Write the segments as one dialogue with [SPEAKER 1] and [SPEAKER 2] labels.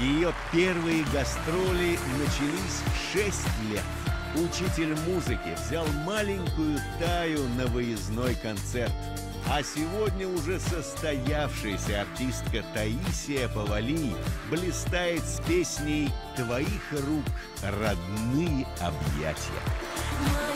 [SPEAKER 1] Ее первые гастроли начались в 6 лет. Учитель музыки взял маленькую Таю на выездной концерт. А сегодня уже состоявшаяся артистка Таисия Повали блистает с песней «Твоих рук родные объятия».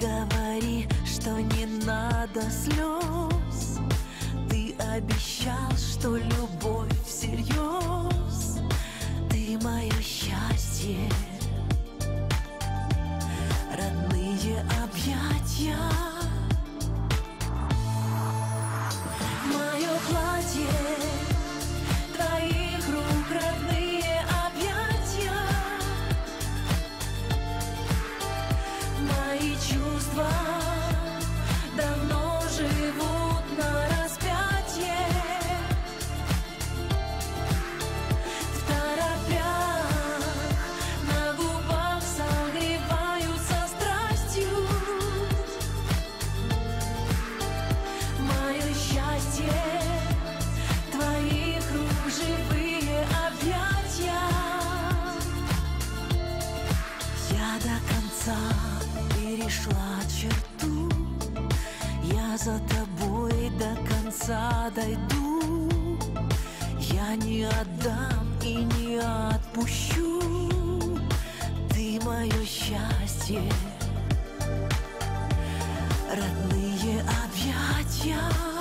[SPEAKER 2] Говори, что не надо слез. Ты обещал, что любовь до конца перешла черту, я за тобой до конца дойду. Я не отдам и не отпущу. Ты мое счастье. Родные объятия